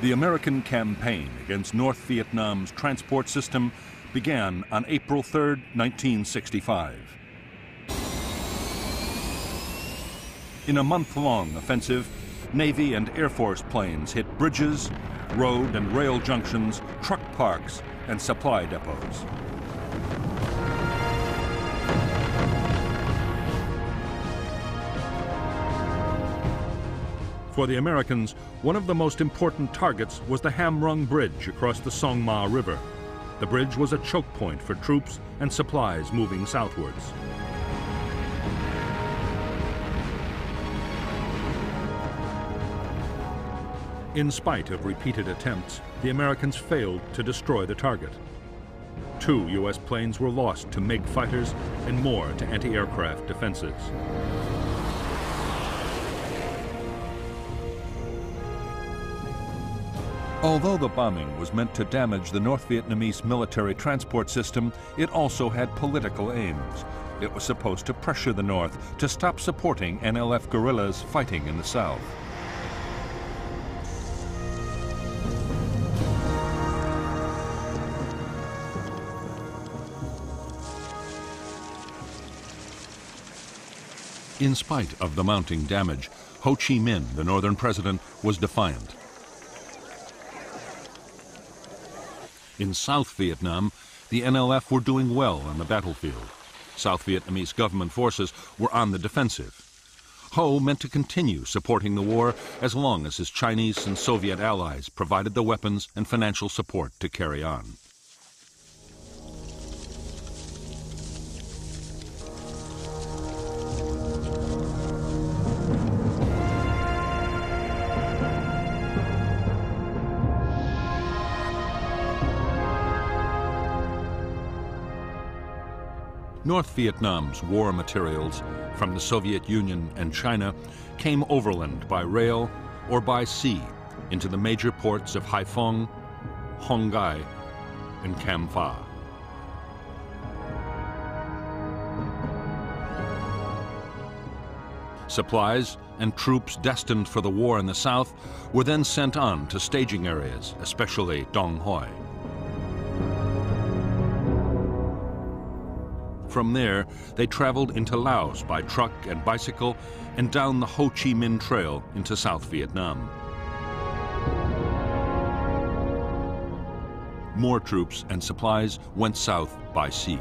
The American campaign against North Vietnam's transport system began on April 3, 1965. In a month-long offensive, Navy and Air Force planes hit bridges, road and rail junctions, truck parks, and supply depots. For the Americans, one of the most important targets was the Ham Rong Bridge across the Song Ma River. The bridge was a choke point for troops and supplies moving southwards. In spite of repeated attempts, the Americans failed to destroy the target. Two U.S. planes were lost to MiG fighters and more to anti-aircraft defenses. Although the bombing was meant to damage the North Vietnamese military transport system, it also had political aims. It was supposed to pressure the North to stop supporting NLF guerrillas fighting in the South. In spite of the mounting damage, Ho Chi Minh, the northern president, was defiant. In South Vietnam, the NLF were doing well on the battlefield. South Vietnamese government forces were on the defensive. Ho meant to continue supporting the war as long as his Chinese and Soviet allies provided the weapons and financial support to carry on. North Vietnam's war materials from the Soviet Union and China came overland by rail or by sea into the major ports of Haiphong, Hon Gai, and Cam Pha. Supplies and troops destined for the war in the south were then sent on to staging areas, especially Dong Hoi. From there, they traveled into Laos by truck and bicycle and down the Ho Chi Minh Trail into South Vietnam. More troops and supplies went south by sea.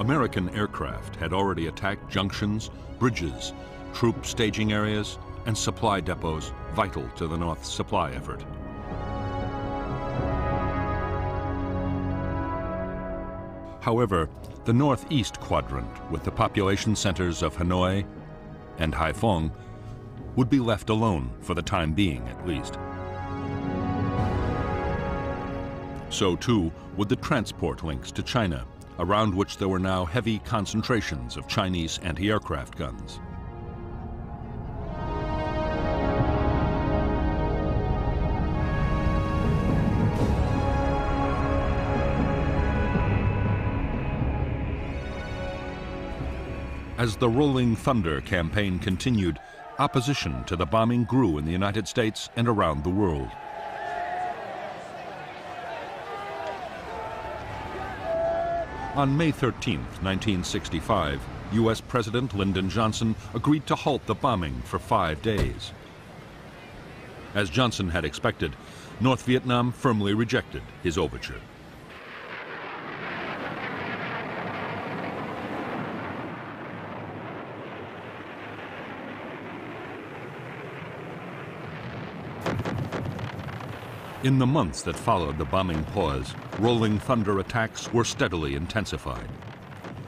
American aircraft had already attacked junctions, bridges, troop staging areas, and supply depots vital to the North supply effort. However, the northeast quadrant, with the population centers of Hanoi and Haiphong, would be left alone for the time being at least. So too would the transport links to China, around which there were now heavy concentrations of Chinese anti-aircraft guns. As the Rolling Thunder campaign continued, opposition to the bombing grew in the United States and around the world. On May 13, 1965, U.S. President Lyndon Johnson agreed to halt the bombing for five days. As Johnson had expected, North Vietnam firmly rejected his overture. In the months that followed the bombing pause, rolling thunder attacks were steadily intensified.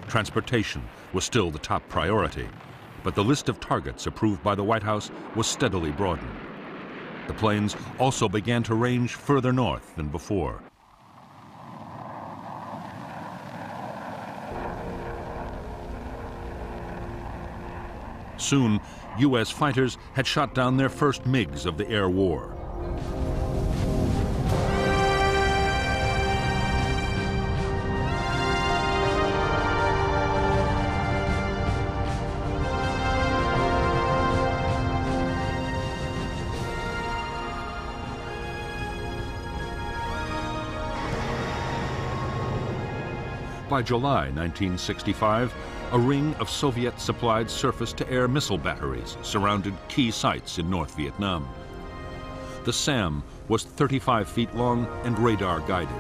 Transportation was still the top priority, but the list of targets approved by the White House was steadily broadened. The planes also began to range further north than before. Soon, U.S. fighters had shot down their first MiGs of the air war. By July 1965, a ring of Soviet-supplied surface-to-air missile batteries surrounded key sites in North Vietnam. The SAM was 35 feet long and radar-guided.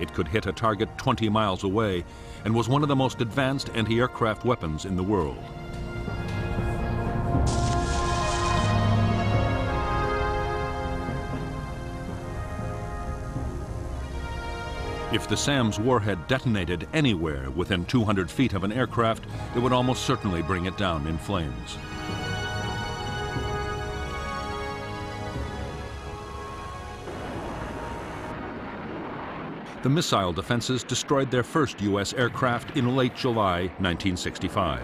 It could hit a target 20 miles away and was one of the most advanced anti-aircraft weapons in the world. If the SAM's warhead detonated anywhere within 200 feet of an aircraft, it would almost certainly bring it down in flames. The missile defenses destroyed their first U.S. aircraft in late July 1965.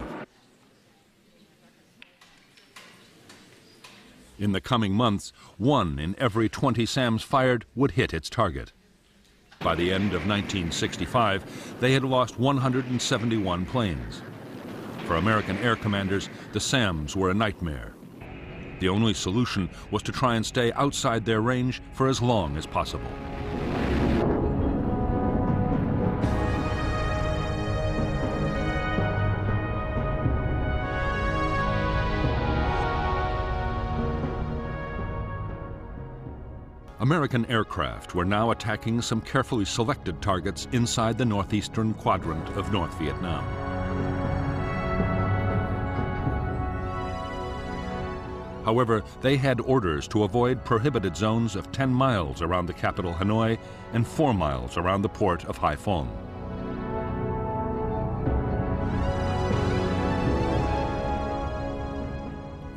In the coming months, one in every 20 SAMs fired would hit its target. By the end of 1965, they had lost 171 planes. For American air commanders, the SAMs were a nightmare. The only solution was to try and stay outside their range for as long as possible. American aircraft were now attacking some carefully selected targets inside the northeastern quadrant of North Vietnam. However, they had orders to avoid prohibited zones of 10 miles around the capital Hanoi and 4 miles around the port of Haiphong.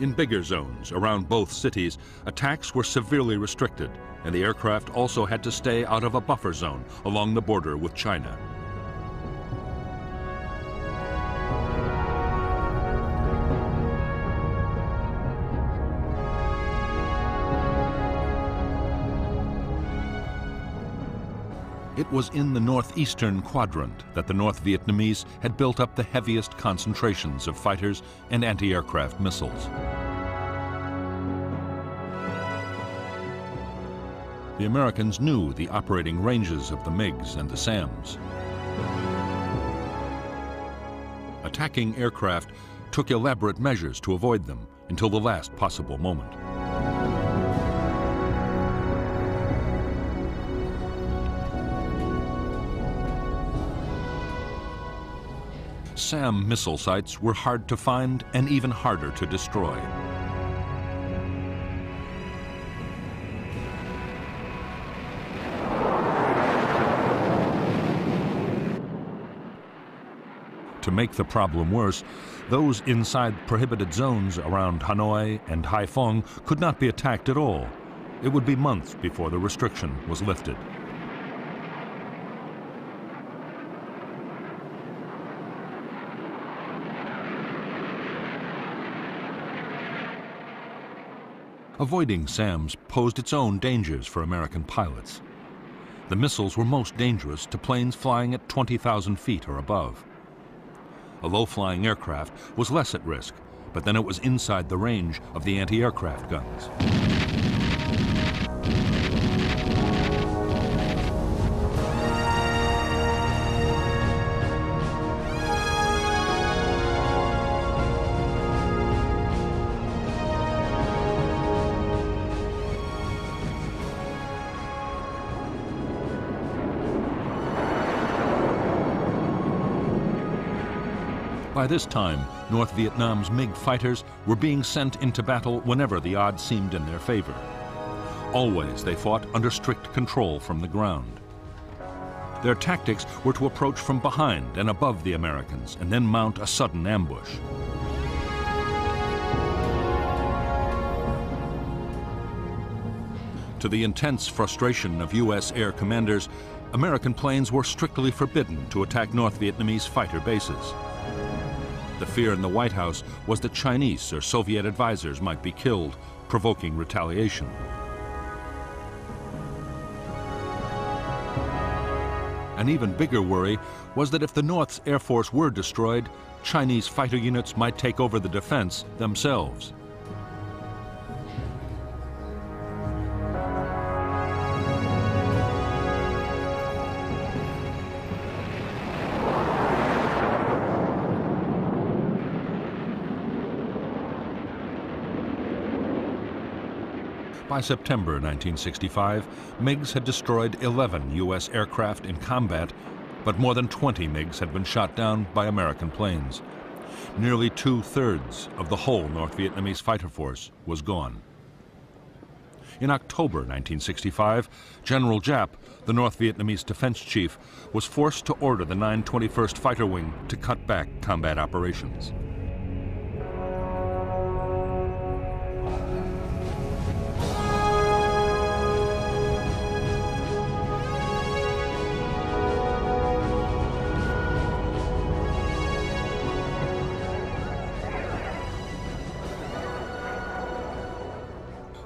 In bigger zones around both cities, attacks were severely restricted, and the aircraft also had to stay out of a buffer zone along the border with China. Was in the northeastern quadrant that the North Vietnamese had built up the heaviest concentrations of fighters and anti-aircraft missiles. The Americans knew the operating ranges of the MiGs and the SAMs. Attacking aircraft took elaborate measures to avoid them until the last possible moment. SAM missile sites were hard to find and even harder to destroy. To make the problem worse, those inside prohibited zones around Hanoi and Haiphong could not be attacked at all. It would be months before the restriction was lifted. Avoiding SAMs posed its own dangers for American pilots. The missiles were most dangerous to planes flying at 20,000 feet or above. A low-flying aircraft was less at risk, but then it was inside the range of the anti-aircraft guns. By this time, North Vietnam's MiG fighters were being sent into battle whenever the odds seemed in their favor. Always they fought under strict control from the ground. Their tactics were to approach from behind and above the Americans and then mount a sudden ambush. To the intense frustration of U.S. air commanders, American planes were strictly forbidden to attack North Vietnamese fighter bases. The fear in the White House was that Chinese or Soviet advisors might be killed, provoking retaliation. An even bigger worry was that if the North's Air Force were destroyed, Chinese fighter units might take over the defense themselves. By September 1965, MiGs had destroyed 11 U.S. aircraft in combat, but more than 20 MiGs had been shot down by American planes. Nearly two-thirds of the whole North Vietnamese fighter force was gone. In October 1965, General Giap, the North Vietnamese defense chief, was forced to order the 921st Fighter Wing to cut back combat operations.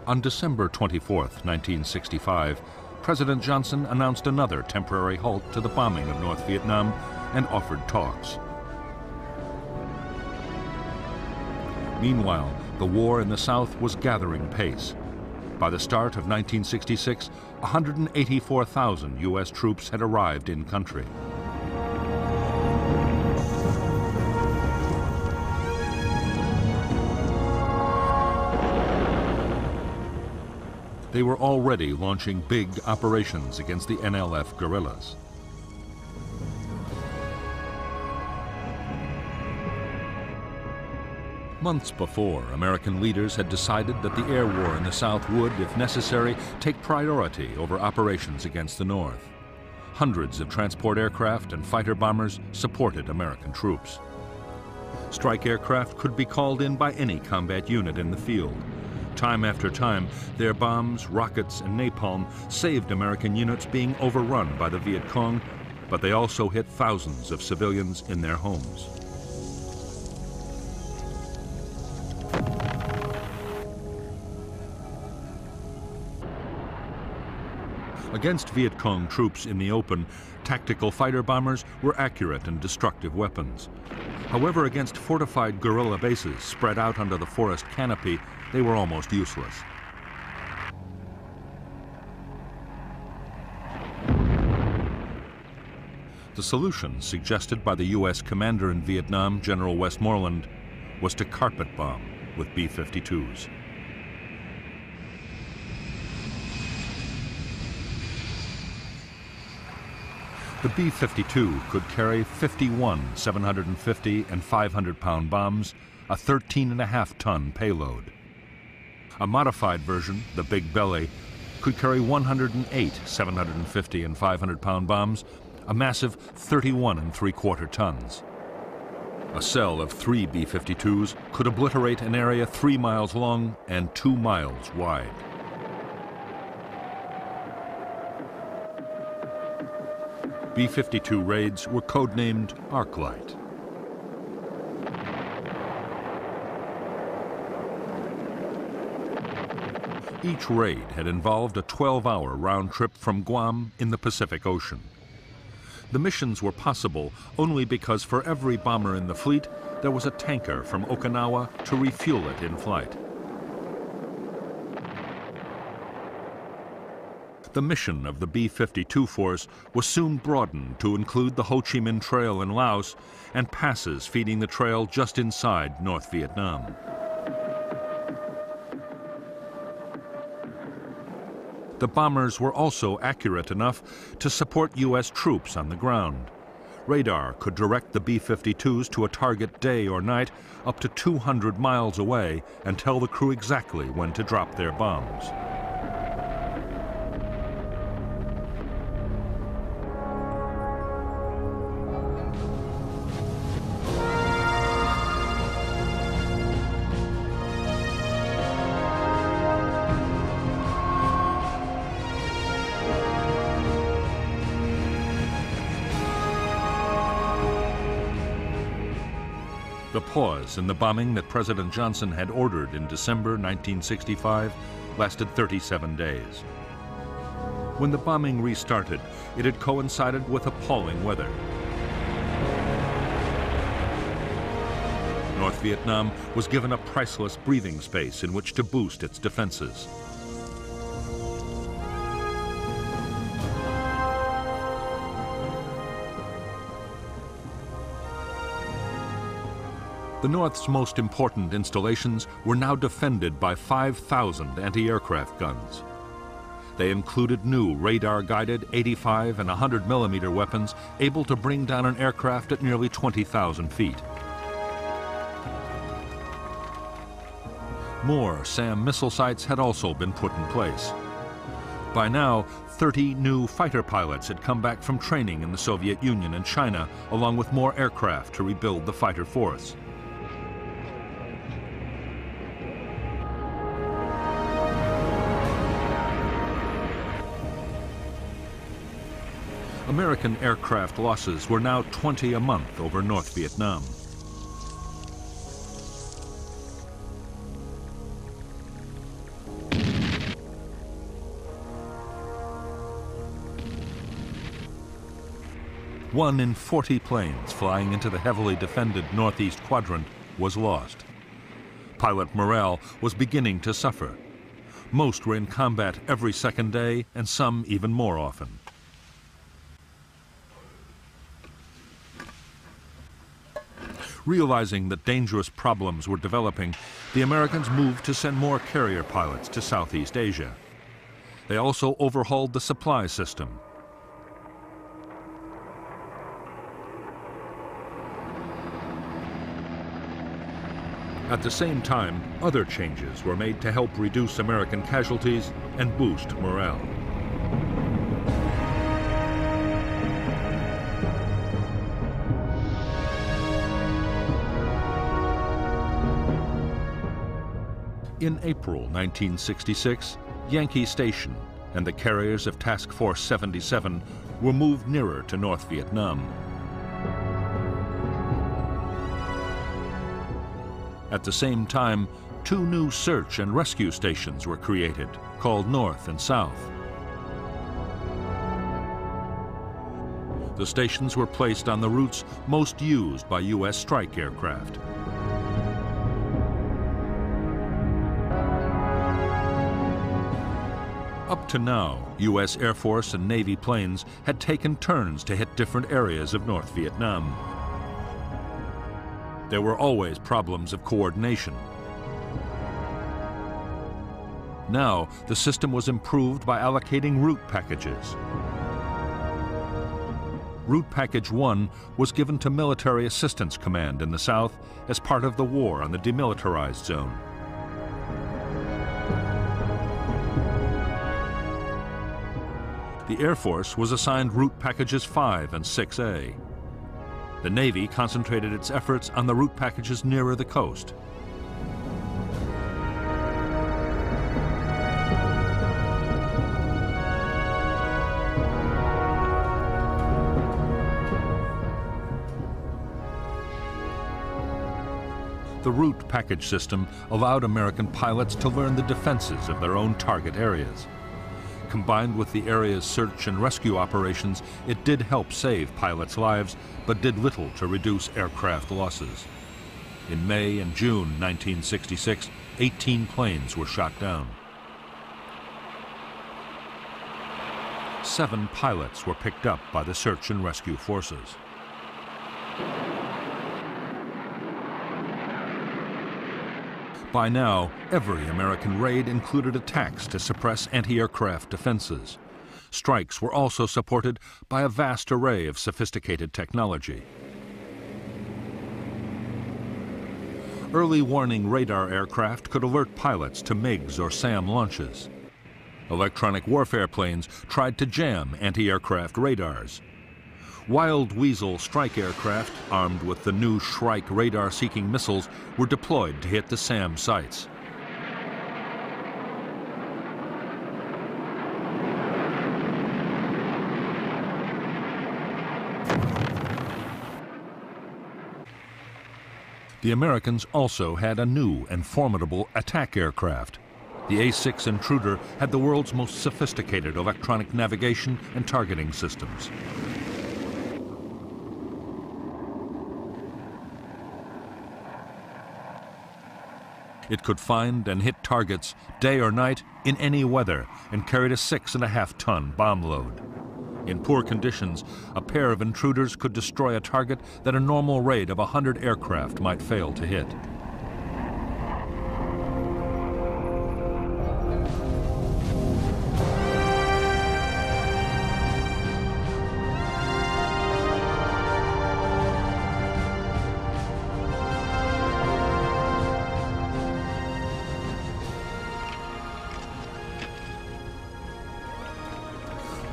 On December 24, 1965, President Johnson announced another temporary halt to the bombing of North Vietnam and offered talks. Meanwhile, the war in the South was gathering pace. By the start of 1966, 184,000 U.S. troops had arrived in country. They were already launching big operations against the NLF guerrillas. Months before, American leaders had decided that the air war in the South would, if necessary, take priority over operations against the North. Hundreds of transport aircraft and fighter bombers supported American troops. Strike aircraft could be called in by any combat unit in the field, Time after time, their bombs, rockets, and napalm saved American units being overrun by the Viet Cong, but they also hit thousands of civilians in their homes. Against Viet Cong troops in the open, tactical fighter bombers were accurate and destructive weapons. However, against fortified guerrilla bases spread out under the forest canopy, they were almost useless. The solution suggested by the U.S. commander in Vietnam, General Westmoreland, was to carpet bomb with B-52s. The B-52 could carry 51 750 and 500 pound bombs, a 13 and a half ton payload. A modified version, the Big Belly, could carry 108 750 and 500 pound bombs, a massive 31 and 3 quarter tons. A cell of three B-52s could obliterate an area three miles long and two miles wide. B-52 raids were codenamed Arclight. Each raid had involved a 12-hour round trip from Guam in the Pacific Ocean. The missions were possible only because for every bomber in the fleet, there was a tanker from Okinawa to refuel it in flight. The mission of the B-52 force was soon broadened to include the Ho Chi Minh Trail in Laos and passes feeding the trail just inside North Vietnam. The bombers were also accurate enough to support U.S. troops on the ground. Radar could direct the B-52s to a target day or night up to 200 miles away and tell the crew exactly when to drop their bombs. Pause in the bombing that President Johnson had ordered in December 1965 lasted 37 days. When the bombing restarted, it had coincided with appalling weather. North Vietnam was given a priceless breathing space in which to boost its defenses. The North's most important installations were now defended by 5,000 anti-aircraft guns. They included new radar-guided 85 and 100 millimeter weapons able to bring down an aircraft at nearly 20,000 feet. More SAM missile sites had also been put in place. By now, 30 new fighter pilots had come back from training in the Soviet Union and China, along with more aircraft to rebuild the fighter force. American aircraft losses were now 20 a month over North Vietnam. One in 40 planes flying into the heavily defended northeast quadrant was lost. Pilot morale was beginning to suffer. Most were in combat every second day, and some even more often. Realizing that dangerous problems were developing, the Americans moved to send more carrier pilots to Southeast Asia. They also overhauled the supply system. At the same time, other changes were made to help reduce American casualties and boost morale. In April 1966, Yankee Station and the carriers of Task Force 77 were moved nearer to North Vietnam. At the same time, two new search and rescue stations were created, called North and South. The stations were placed on the routes most used by U.S. strike aircraft. To now, U.S. Air Force and Navy planes had taken turns to hit different areas of North Vietnam. There were always problems of coordination. Now, the system was improved by allocating route packages. Route Package 1 was given to Military Assistance Command in the South as part of the war on the demilitarized zone. The Air Force was assigned route packages 5 and 6A. The Navy concentrated its efforts on the route packages nearer the coast. The route package system allowed American pilots to learn the defenses of their own target areas. Combined with the area's search and rescue operations, it did help save pilots' lives, but did little to reduce aircraft losses. In May and June 1966, 18 planes were shot down. Seven pilots were picked up by the search and rescue forces. By now, every American raid included attacks to suppress anti-aircraft defenses. Strikes were also supported by a vast array of sophisticated technology. Early warning radar aircraft could alert pilots to MiGs or SAM launches. Electronic warfare planes tried to jam anti-aircraft radars. Wild Weasel strike aircraft, armed with the new Shrike radar-seeking missiles, were deployed to hit the SAM sites. The Americans also had a new and formidable attack aircraft. The A-6 Intruder had the world's most sophisticated electronic navigation and targeting systems. It could find and hit targets day or night in any weather and carried a six and a half ton bomb load. In poor conditions, a pair of intruders could destroy a target that a normal raid of 100 aircraft might fail to hit.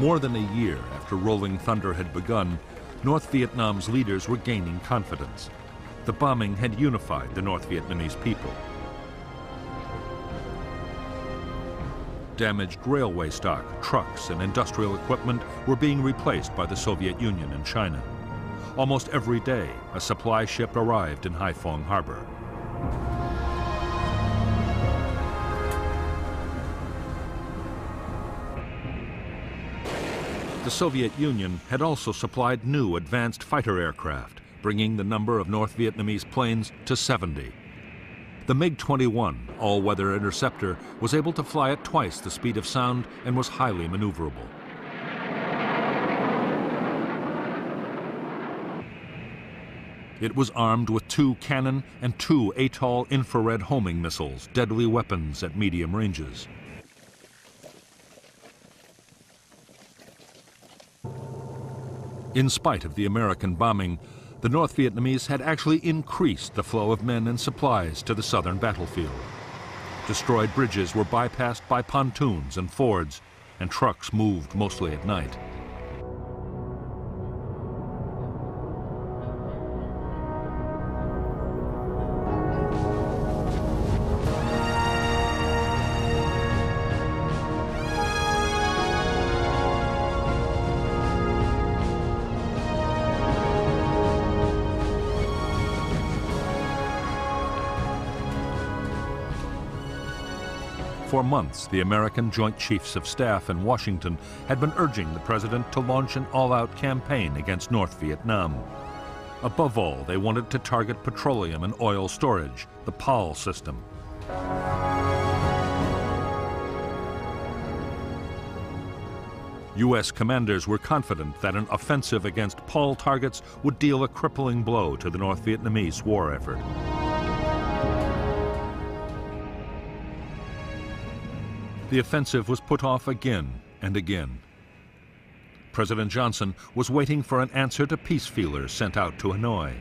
More than a year after Rolling Thunder had begun, North Vietnam's leaders were gaining confidence. The bombing had unified the North Vietnamese people. Damaged railway stock, trucks, and industrial equipment were being replaced by the Soviet Union and China. Almost every day, a supply ship arrived in Haiphong harbor. The Soviet Union had also supplied new advanced fighter aircraft, bringing the number of North Vietnamese planes to 70. The MiG-21 all-weather interceptor was able to fly at twice the speed of sound and was highly maneuverable. It was armed with two cannon and two Atoll infrared homing missiles, deadly weapons at medium ranges. In spite of the American bombing, the North Vietnamese had actually increased the flow of men and supplies to the southern battlefield. Destroyed bridges were bypassed by pontoons and fords, and trucks moved mostly at night. Months, the American Joint Chiefs of Staff in Washington had been urging the president to launch an all-out campaign against North Vietnam. Above all, they wanted to target petroleum and oil storage, the POL system. U.S. commanders were confident that an offensive against POL targets would deal a crippling blow to the North Vietnamese war effort. The offensive was put off again and again. President Johnson was waiting for an answer to peace feelers sent out to Hanoi.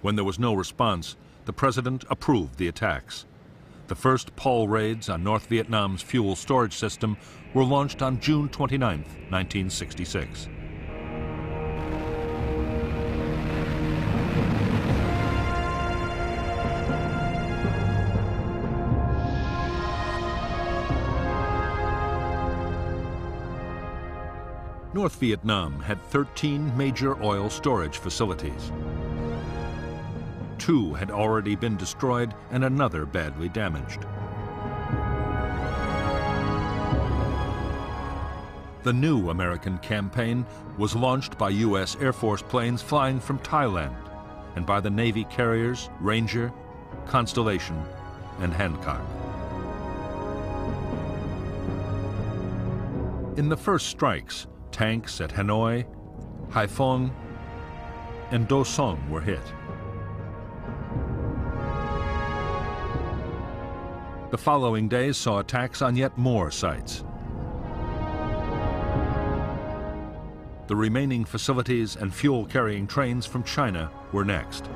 When there was no response, the president approved the attacks. The first POL raids on North Vietnam's fuel storage system were launched on June 29, 1966. North Vietnam had 13 major oil storage facilities. Two had already been destroyed and another badly damaged. The new American campaign was launched by U.S. Air Force planes flying from Thailand and by the Navy carriers Ranger, Constellation, and Hancock. In the first strikes, Tanks at Hanoi, Haiphong, and Do Son were hit. The following days saw attacks on yet more sites. The remaining facilities and fuel-carrying trains from China were next.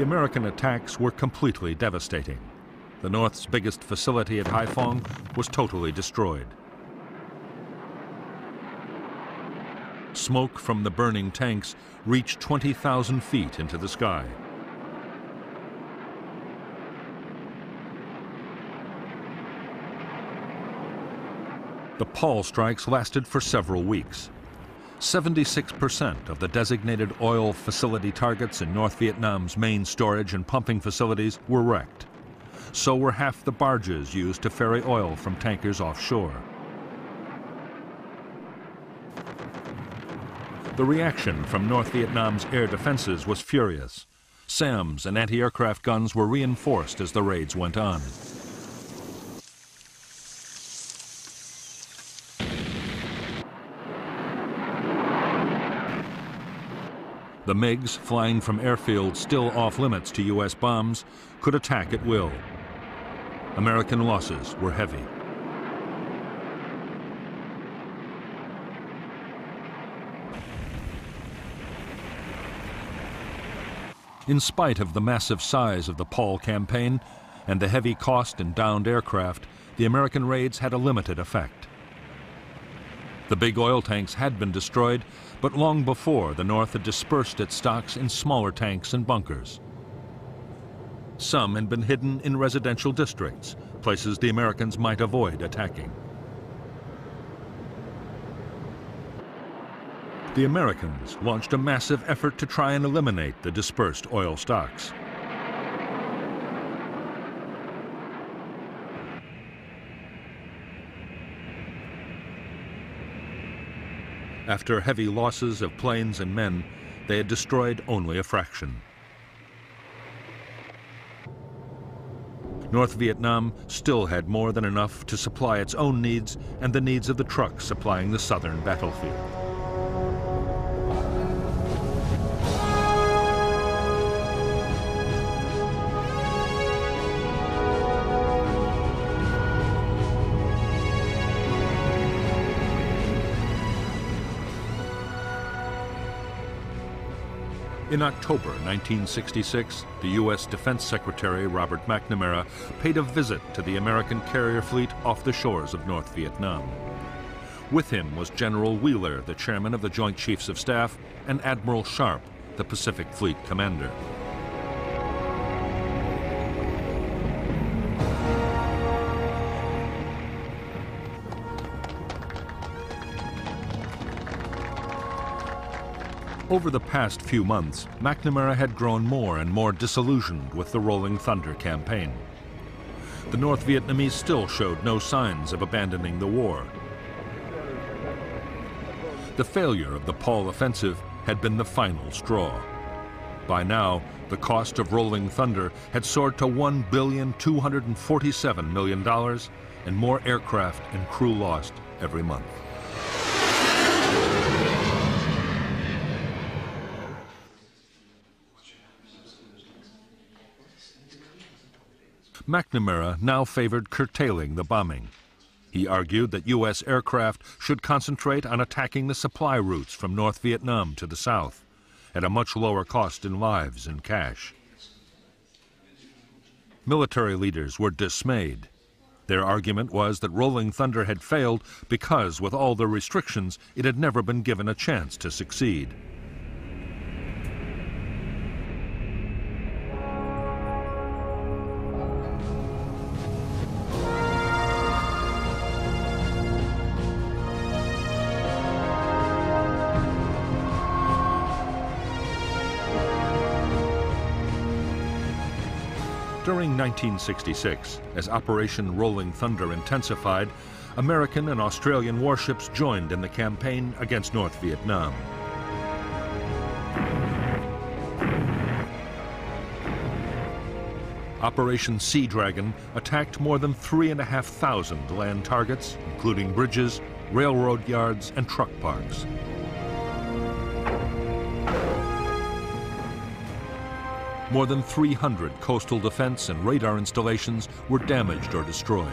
The American attacks were completely devastating. The North's biggest facility at Haiphong was totally destroyed. Smoke from the burning tanks reached 20,000 feet into the sky. The POL strikes lasted for several weeks. 76% of the designated oil facility targets in North Vietnam's main storage and pumping facilities were wrecked. So were half the barges used to ferry oil from tankers offshore. The reaction from North Vietnam's air defenses was furious. SAMs and anti-aircraft guns were reinforced as the raids went on. The MiGs, flying from airfields still off limits to U.S. bombs, could attack at will. American losses were heavy. In spite of the massive size of the POL campaign and the heavy cost in downed aircraft, the American raids had a limited effect. The big oil tanks had been destroyed, but long before the North had dispersed its stocks in smaller tanks and bunkers. Some had been hidden in residential districts, places the Americans might avoid attacking. The Americans launched a massive effort to try and eliminate the dispersed oil stocks. After heavy losses of planes and men, they had destroyed only a fraction. North Vietnam still had more than enough to supply its own needs and the needs of the trucks supplying the southern battlefield. In October 1966, the U.S. Defense Secretary Robert McNamara paid a visit to the American carrier fleet off the shores of North Vietnam. With him was General Wheeler, the chairman of the Joint Chiefs of Staff, and Admiral Sharp, the Pacific Fleet commander. Over the past few months, McNamara had grown more and more disillusioned with the Rolling Thunder campaign. The North Vietnamese still showed no signs of abandoning the war. The failure of the POL offensive had been the final straw. By now, the cost of Rolling Thunder had soared to $1,247 million and more aircraft and crew lost every month. McNamara now favored curtailing the bombing. He argued that U.S. aircraft should concentrate on attacking the supply routes from North Vietnam to the south, at a much lower cost in lives and cash. Military leaders were dismayed. Their argument was that Rolling Thunder had failed because, with all the restrictions, it had never been given a chance to succeed. 1966, as Operation Rolling Thunder intensified, American and Australian warships joined in the campaign against North Vietnam. Operation Sea Dragon attacked more than 3,500 land targets, including bridges, railroad yards, and truck parks. More than 300 coastal defense and radar installations were damaged or destroyed.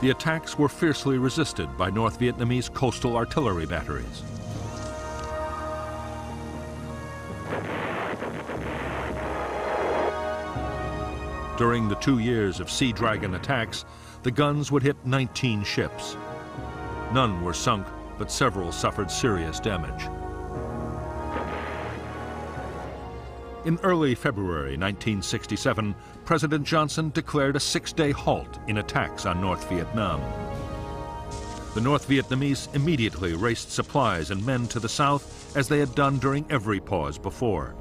The attacks were fiercely resisted by North Vietnamese coastal artillery batteries. During the two years of Sea Dragon attacks, the guns would hit 19 ships. None were sunk but several suffered serious damage. In early February 1967, President Johnson declared a six-day halt in attacks on North Vietnam. The North Vietnamese immediately raced supplies and men to the south as they had done during every pause before.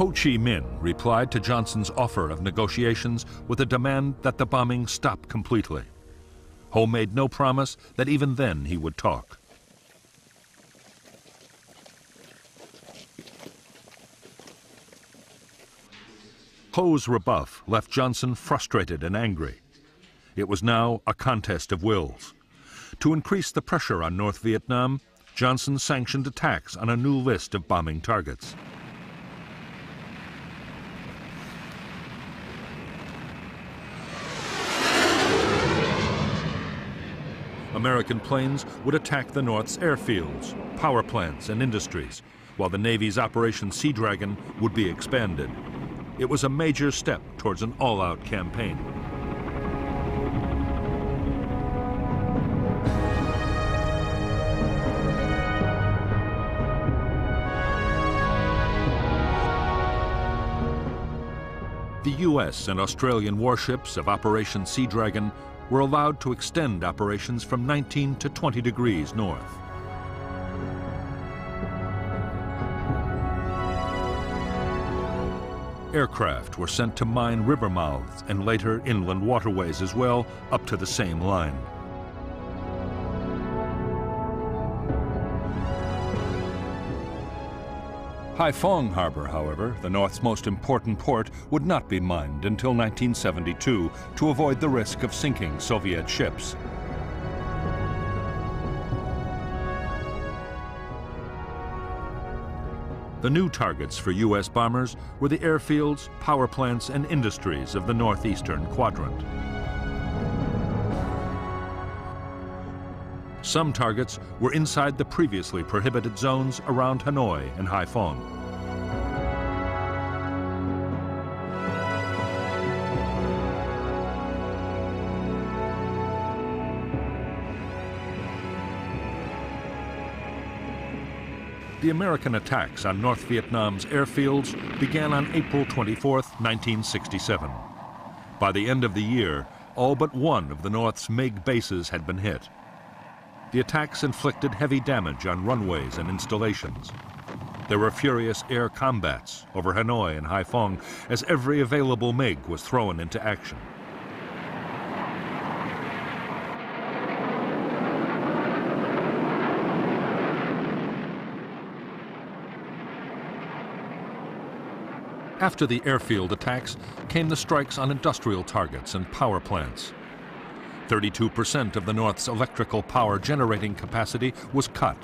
Ho Chi Minh replied to Johnson's offer of negotiations with a demand that the bombing stop completely. Ho made no promise that even then he would talk. Ho's rebuff left Johnson frustrated and angry. It was now a contest of wills. To increase the pressure on North Vietnam, Johnson sanctioned attacks on a new list of bombing targets. American planes would attack the North's airfields, power plants, and industries, while the Navy's Operation Sea Dragon would be expanded. It was a major step towards an all-out campaign. The U.S. and Australian warships of Operation Sea Dragon were allowed to extend operations from 19 to 20 degrees north. Aircraft were sent to mine river mouths and later inland waterways as well, up to the same line. Haiphong Harbor, however, the North's most important port, would not be mined until 1972 to avoid the risk of sinking Soviet ships. The new targets for U.S. bombers were the airfields, power plants, and industries of the northeastern quadrant. Some targets were inside the previously prohibited zones around Hanoi and Haiphong. The American attacks on North Vietnam's airfields began on April 24, 1967. By the end of the year, all but one of the North's MiG bases had been hit. The attacks inflicted heavy damage on runways and installations. There were furious air combats over Hanoi and Haiphong as every available MiG was thrown into action. After the airfield attacks came the strikes on industrial targets and power plants. 32% of the North's electrical power generating capacity was cut,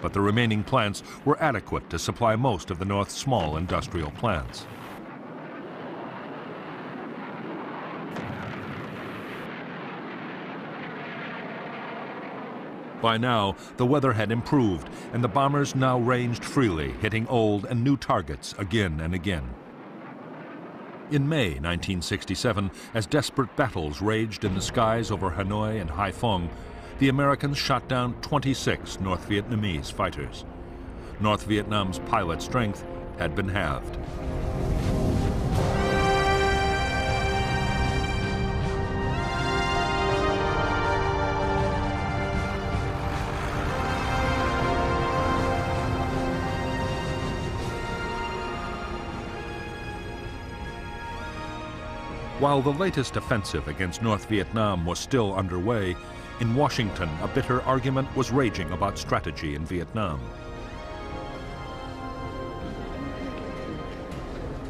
but the remaining plants were adequate to supply most of the North's small industrial plants. By now, the weather had improved, and the bombers now ranged freely, hitting old and new targets again and again. In May 1967, as desperate battles raged in the skies over Hanoi and Haiphong, the Americans shot down 26 North Vietnamese fighters. North Vietnam's pilot strength had been halved. While the latest offensive against North Vietnam was still underway, in Washington a bitter argument was raging about strategy in Vietnam.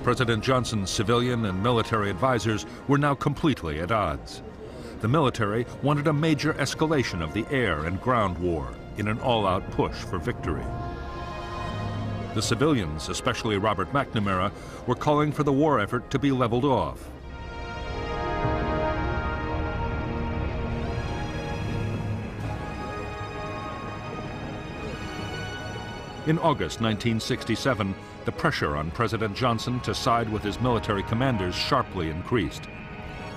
President Johnson's civilian and military advisors were now completely at odds. The military wanted a major escalation of the air and ground war in an all-out push for victory. The civilians, especially Robert McNamara, were calling for the war effort to be leveled off. In August 1967, the pressure on President Johnson to side with his military commanders sharply increased.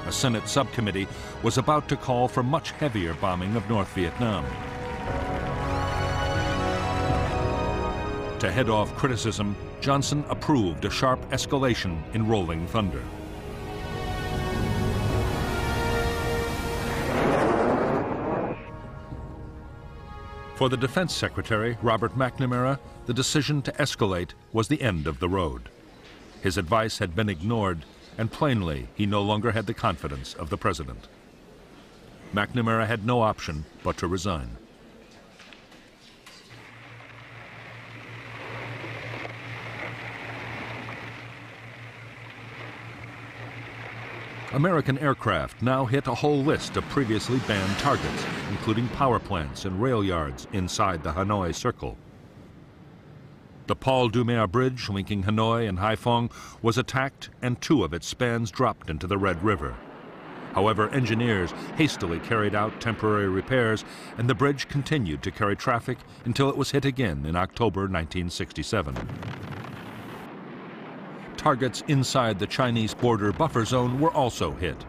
A Senate subcommittee was about to call for much heavier bombing of North Vietnam. To head off criticism, Johnson approved a sharp escalation in Rolling Thunder. For the Defense Secretary, Robert McNamara, the decision to escalate was the end of the road. His advice had been ignored, and plainly he no longer had the confidence of the president. McNamara had no option but to resign. American aircraft now hit a whole list of previously banned targets, including power plants and rail yards inside the Hanoi Circle. The Paul Doumer Bridge linking Hanoi and Haiphong was attacked and two of its spans dropped into the Red River. However, engineers hastily carried out temporary repairs and the bridge continued to carry traffic until it was hit again in October 1967 targets inside the Chinese border buffer zone were also hit.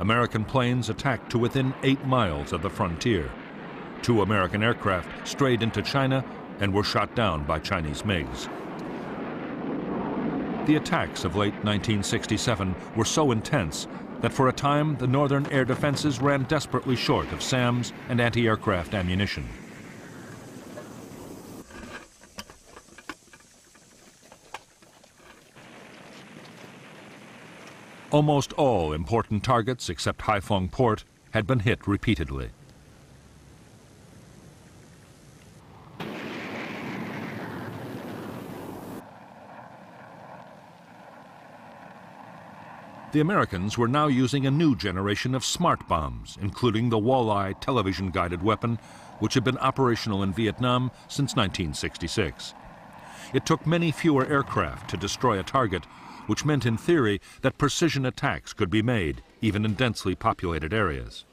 American planes attacked to within eight miles of the frontier. Two American aircraft strayed into China and were shot down by Chinese MiGs. The attacks of late 1967 were so intense that for a time the northern air defenses ran desperately short of SAMs and anti-aircraft ammunition. Almost all important targets except Haiphong Port had been hit repeatedly. The Americans were now using a new generation of smart bombs, including the Walleye television-guided weapon, which had been operational in Vietnam since 1966. It took many fewer aircraft to destroy a target which meant in theory that precision attacks could be made, even in densely populated areas.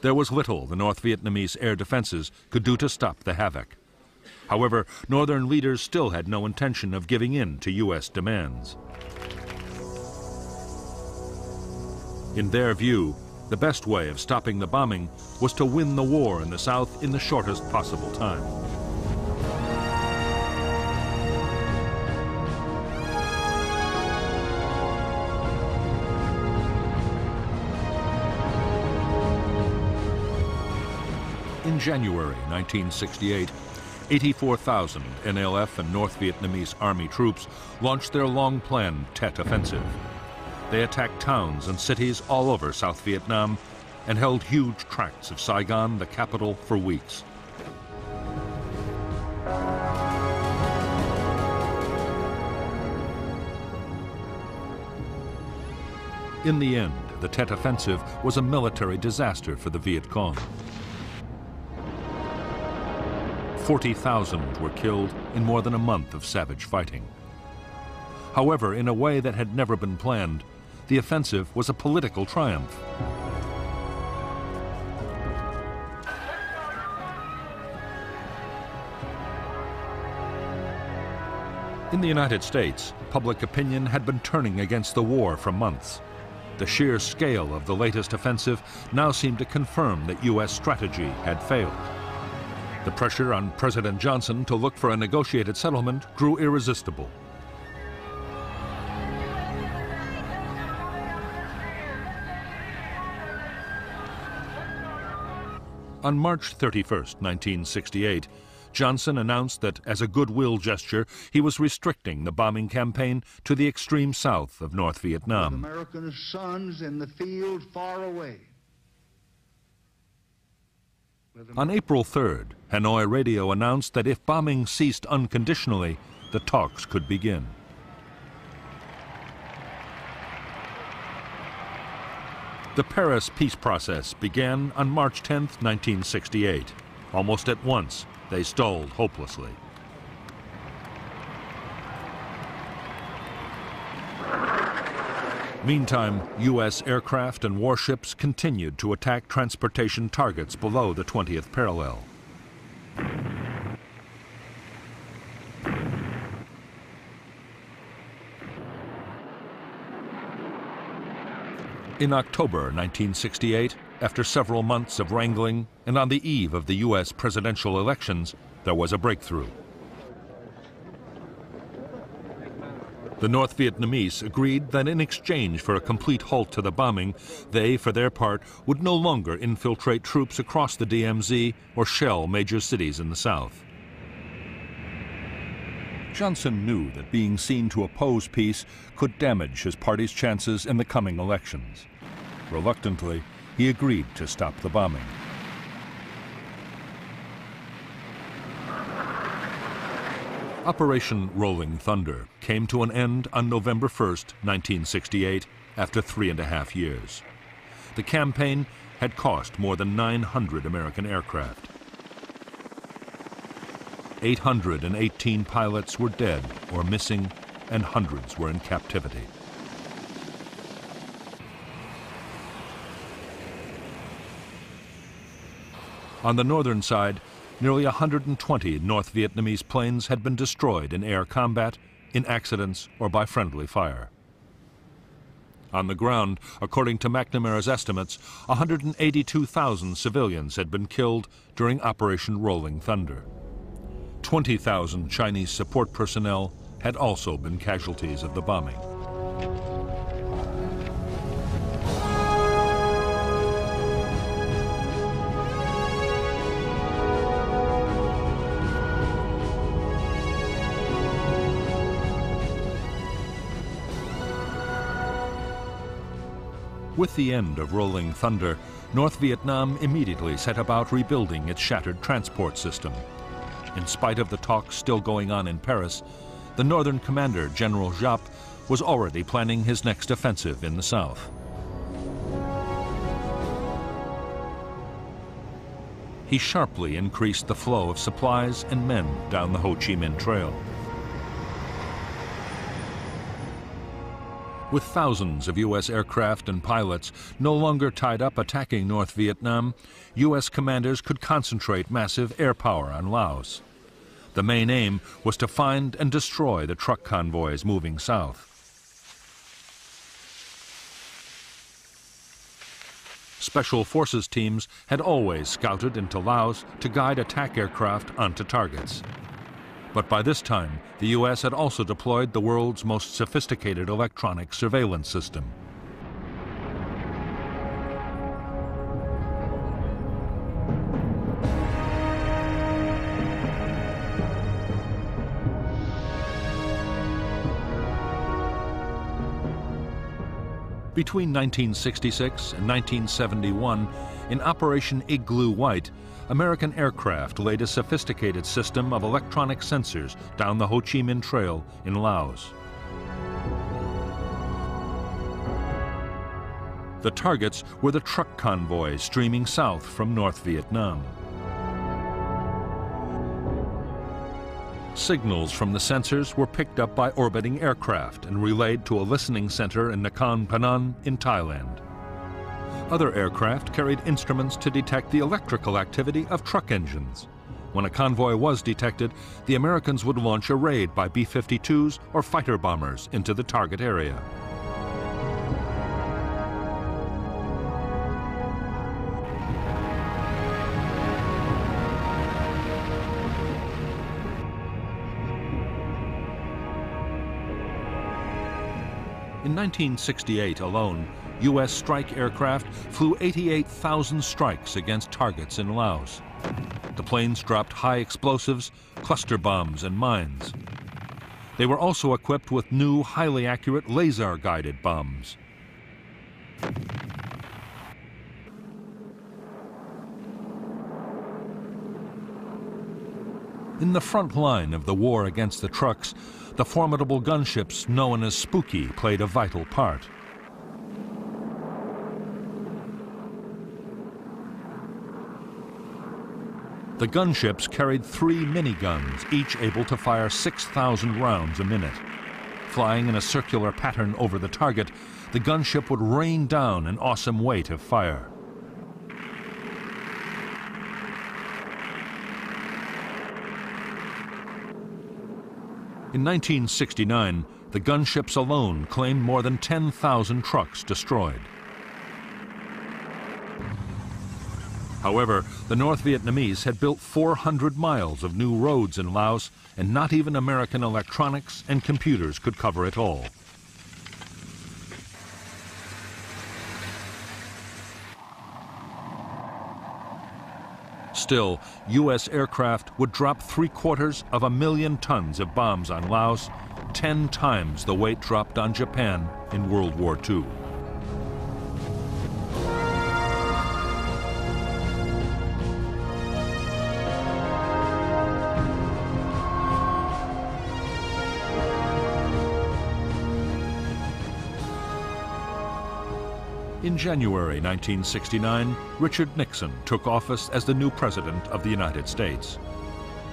There was little the North Vietnamese air defenses could do to stop the havoc. However, northern leaders still had no intention of giving in to U.S. demands. In their view, the best way of stopping the bombing was to win the war in the South in the shortest possible time. January 1968, 84,000 NLF and North Vietnamese Army troops launched their long-planned Tet Offensive. They attacked towns and cities all over South Vietnam and held huge tracts of Saigon, the capital, for weeks. In the end, the Tet Offensive was a military disaster for the Viet Cong. 40,000 were killed in more than a month of savage fighting. However, in a way that had never been planned, the offensive was a political triumph. In the United States, public opinion had been turning against the war for months. The sheer scale of the latest offensive now seemed to confirm that U.S. strategy had failed. The pressure on President Johnson to look for a negotiated settlement grew irresistible. On March 31, 1968, Johnson announced that as a goodwill gesture, he was restricting the bombing campaign to the extreme south of North Vietnam. American sons in the field far away on April 3rd, Hanoi radio announced that if bombing ceased unconditionally, the talks could begin. The Paris peace process began on March 10, 1968. Almost at once, they stalled hopelessly. Meantime, U.S. aircraft and warships continued to attack transportation targets below the 20th parallel. In October 1968, after several months of wrangling and on the eve of the U.S. presidential elections, there was a breakthrough. The North Vietnamese agreed that in exchange for a complete halt to the bombing, they, for their part, would no longer infiltrate troops across the DMZ or shell major cities in the south. Johnson knew that being seen to oppose peace could damage his party's chances in the coming elections. Reluctantly, he agreed to stop the bombing. Operation Rolling Thunder came to an end on November 1, 1968, after three and a half years. The campaign had cost more than 900 American aircraft. 818 pilots were dead or missing, and hundreds were in captivity. On the northern side, nearly 120 North Vietnamese planes had been destroyed in air combat, in accidents, or by friendly fire. On the ground, according to McNamara's estimates, 182,000 civilians had been killed during Operation Rolling Thunder. 20,000 Chinese support personnel had also been casualties of the bombing. With the end of Rolling Thunder, North Vietnam immediately set about rebuilding its shattered transport system. In spite of the talks still going on in Paris, the Northern commander, General Giap, was already planning his next offensive in the south. He sharply increased the flow of supplies and men down the Ho Chi Minh Trail. With thousands of U.S. aircraft and pilots no longer tied up attacking North Vietnam, U.S. commanders could concentrate massive air power on Laos. The main aim was to find and destroy the truck convoys moving south. Special Forces teams had always scouted into Laos to guide attack aircraft onto targets. But by this time, the U.S. had also deployed the world's most sophisticated electronic surveillance system. Between 1966 and 1971, in Operation Igloo White, American aircraft laid a sophisticated system of electronic sensors down the Ho Chi Minh Trail in Laos. The targets were the truck convoys streaming south from North Vietnam. Signals from the sensors were picked up by orbiting aircraft and relayed to a listening center in Nakhon Phanom in Thailand. Other aircraft carried instruments to detect the electrical activity of truck engines. When a convoy was detected, the Americans would launch a raid by B-52s or fighter bombers into the target area. In 1968 alone, U.S. strike aircraft flew 88,000 strikes against targets in Laos. The planes dropped high explosives, cluster bombs, and mines. They were also equipped with new, highly accurate laser-guided bombs. In the front line of the war against the trucks, the formidable gunships known as Spooky played a vital part. The gunships carried three miniguns, each able to fire 6,000 rounds a minute. Flying in a circular pattern over the target, the gunship would rain down an awesome weight of fire. In 1969, the gunships alone claimed more than 10,000 trucks destroyed. However, the North Vietnamese had built 400 miles of new roads in Laos, and not even American electronics and computers could cover it all. Still, U.S. aircraft would drop three quarters of a million tons of bombs on Laos, 10 times the weight dropped on Japan in World War II. January 1969, Richard Nixon took office as the new President of the United States.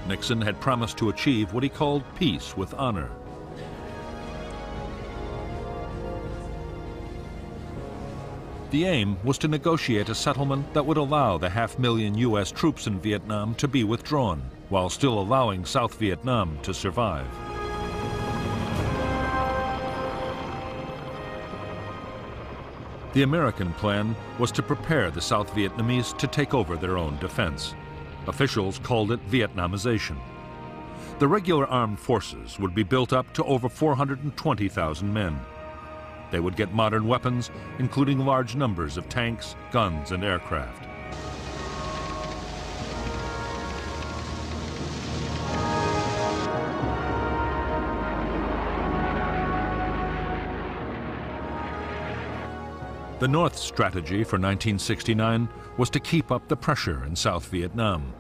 Nixon had promised to achieve what he called peace with honor. The aim was to negotiate a settlement that would allow the half million U.S. troops in Vietnam to be withdrawn, while still allowing South Vietnam to survive. The American plan was to prepare the South Vietnamese to take over their own defense. Officials called it Vietnamization. The regular armed forces would be built up to over 420,000 men. They would get modern weapons, including large numbers of tanks, guns, and aircraft. The North's strategy for 1969 was to keep up the pressure in South Vietnam.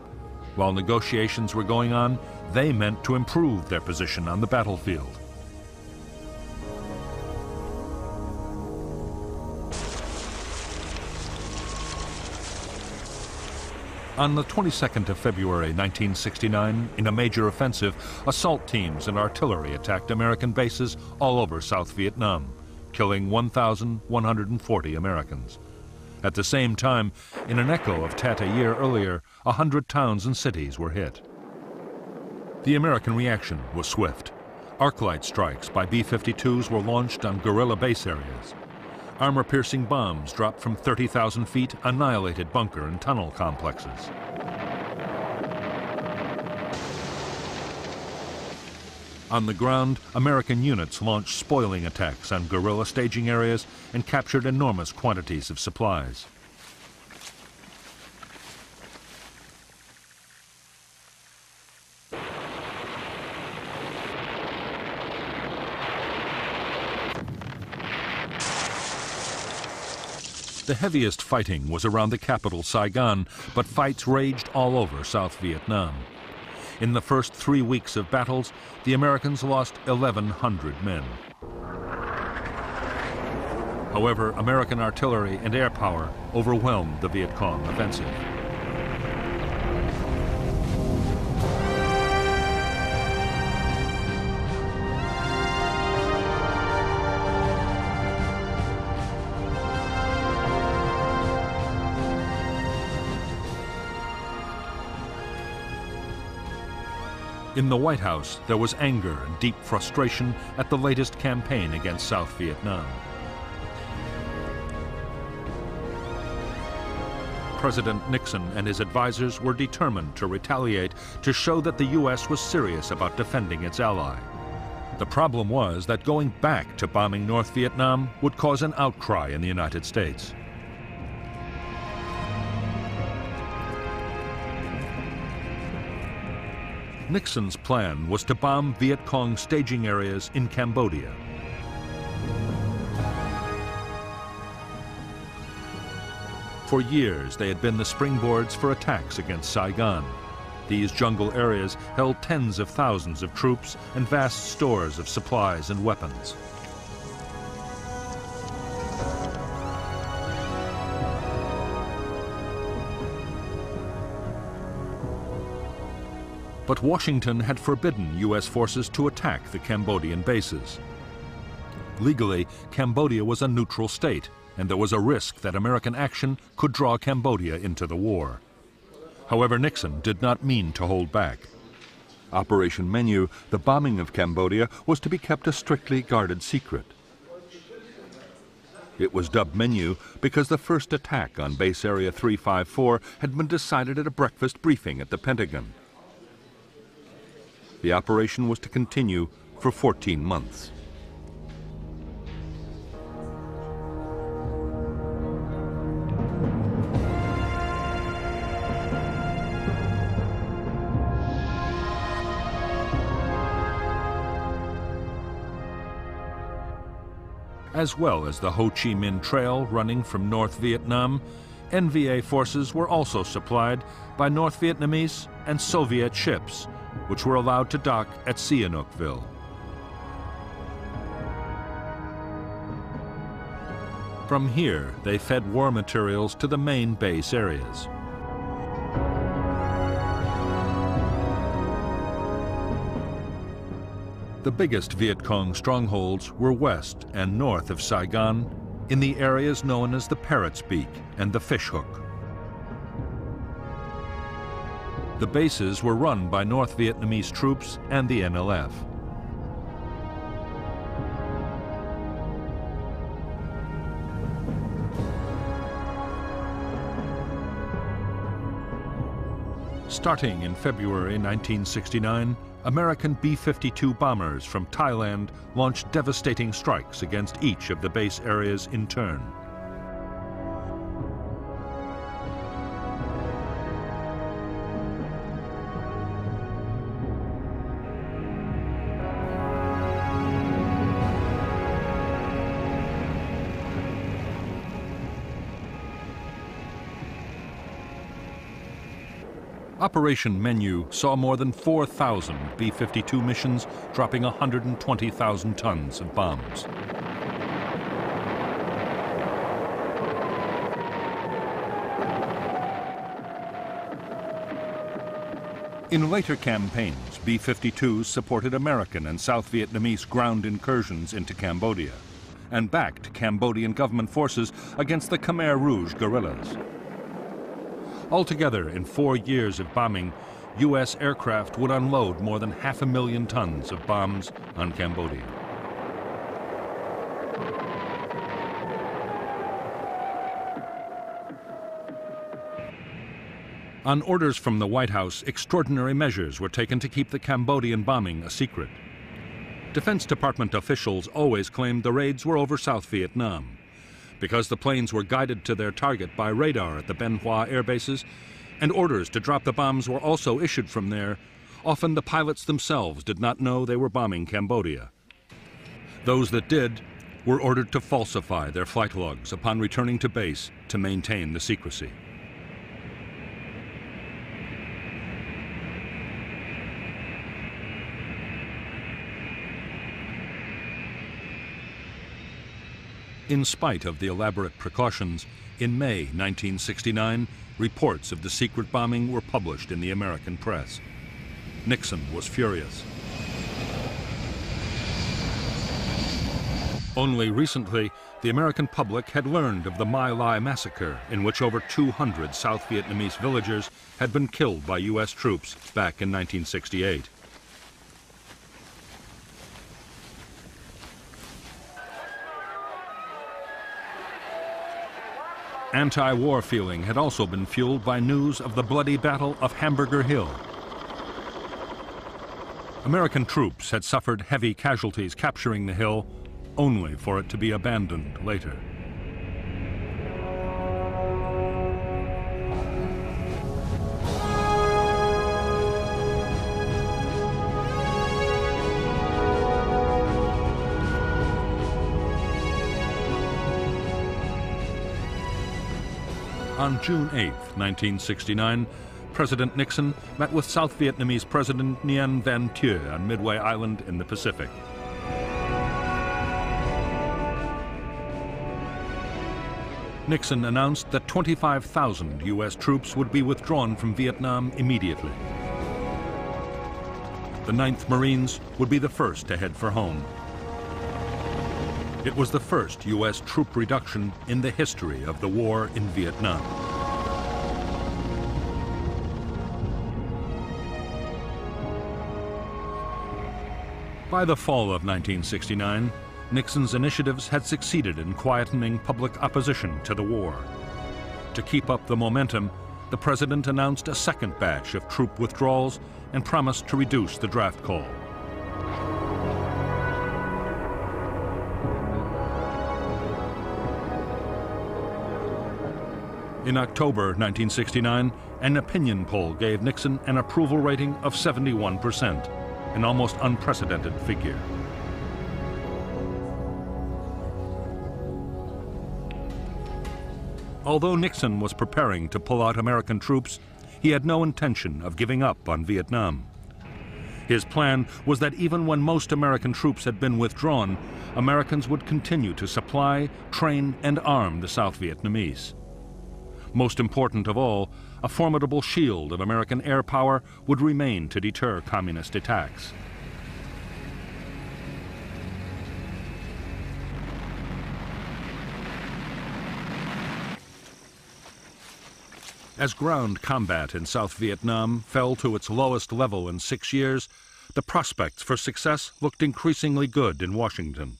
While negotiations were going on, they meant to improve their position on the battlefield. On the 22nd of February 1969, in a major offensive, assault teams and artillery attacked American bases all over South Vietnam killing 1,140 Americans. At the same time, in an echo of Tet a year earlier, a hundred towns and cities were hit. The American reaction was swift. Arclight strikes by B-52s were launched on guerrilla base areas. Armor-piercing bombs dropped from 30,000 feet annihilated bunker and tunnel complexes. On the ground, American units launched spoiling attacks on guerrilla staging areas and captured enormous quantities of supplies. The heaviest fighting was around the capital, Saigon, but fights raged all over South Vietnam. In the first three weeks of battles, the Americans lost 1,100 men. However, American artillery and air power overwhelmed the Viet Cong offensive. In the White House, there was anger and deep frustration at the latest campaign against South Vietnam. President Nixon and his advisors were determined to retaliate to show that the U.S. was serious about defending its ally. The problem was that going back to bombing North Vietnam would cause an outcry in the United States. Nixon's plan was to bomb Viet Cong staging areas in Cambodia. For years, they had been the springboards for attacks against Saigon. These jungle areas held tens of thousands of troops and vast stores of supplies and weapons. But Washington had forbidden U.S. forces to attack the Cambodian bases. Legally, Cambodia was a neutral state, and there was a risk that American action could draw Cambodia into the war. However, Nixon did not mean to hold back. Operation Menu, the bombing of Cambodia, was to be kept a strictly guarded secret. It was dubbed Menu because the first attack on Base Area 354 had been decided at a breakfast briefing at the Pentagon. The operation was to continue for 14 months. as well as the Ho Chi Minh Trail running from North Vietnam, NVA forces were also supplied by North Vietnamese and Soviet ships which were allowed to dock at Sihanoukville. From here, they fed war materials to the main base areas. The biggest Viet Cong strongholds were west and north of Saigon in the areas known as the Parrot's Beak and the Fishhook. The bases were run by North Vietnamese troops and the NLF. Starting in February 1969, American B-52 bombers from Thailand launched devastating strikes against each of the base areas in turn. Operation Menu saw more than 4,000 B-52 missions dropping 120,000 tons of bombs. In later campaigns, B-52s supported American and South Vietnamese ground incursions into Cambodia and backed Cambodian government forces against the Khmer Rouge guerrillas. Altogether, in four years of bombing, U.S. aircraft would unload more than half a million tons of bombs on Cambodia. On orders from the White House, extraordinary measures were taken to keep the Cambodian bombing a secret. Defense Department officials always claimed the raids were over South Vietnam. Because the planes were guided to their target by radar at the Bien Hoa air bases, and orders to drop the bombs were also issued from there, often the pilots themselves did not know they were bombing Cambodia. Those that did were ordered to falsify their flight logs upon returning to base to maintain the secrecy. In spite of the elaborate precautions, in May 1969, reports of the secret bombing were published in the American press. Nixon was furious. Only recently, the American public had learned of the My Lai massacre, in which over 200 South Vietnamese villagers had been killed by U.S. troops back in 1968. Anti-war feeling had also been fueled by news of the bloody Battle of Hamburger Hill. American troops had suffered heavy casualties capturing the hill, only for it to be abandoned later. On June 8, 1969, President Nixon met with South Vietnamese President Nguyen Van Thieu on Midway Island in the Pacific. Nixon announced that 25,000 U.S. troops would be withdrawn from Vietnam immediately. The 9th Marines would be the first to head for home. It was the first U.S. troop reduction in the history of the war in Vietnam. By the fall of 1969, Nixon's initiatives had succeeded in quietening public opposition to the war. To keep up the momentum, the president announced a second batch of troop withdrawals and promised to reduce the draft call. In October 1969, an opinion poll gave Nixon an approval rating of 71%, an almost unprecedented figure. Although Nixon was preparing to pull out American troops, he had no intention of giving up on Vietnam. His plan was that even when most American troops had been withdrawn, Americans would continue to supply, train, and arm the South Vietnamese. Most important of all, a formidable shield of American air power would remain to deter communist attacks. As ground combat in South Vietnam fell to its lowest level in six years, the prospects for success looked increasingly good in Washington.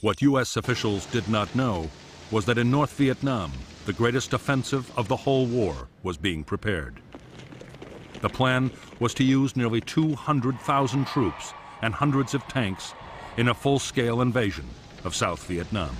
What U.S. officials did not know was that in North Vietnam, the greatest offensive of the whole war was being prepared. The plan was to use nearly 200,000 troops and hundreds of tanks in a full-scale invasion of South Vietnam.